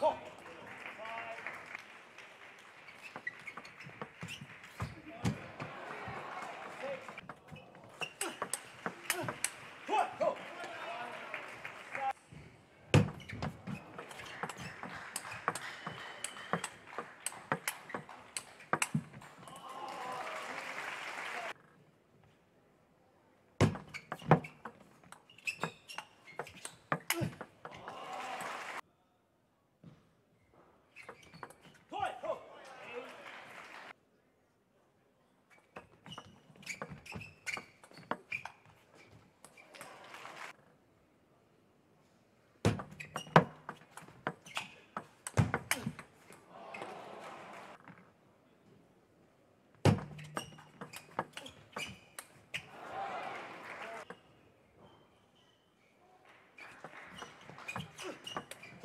호!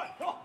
快走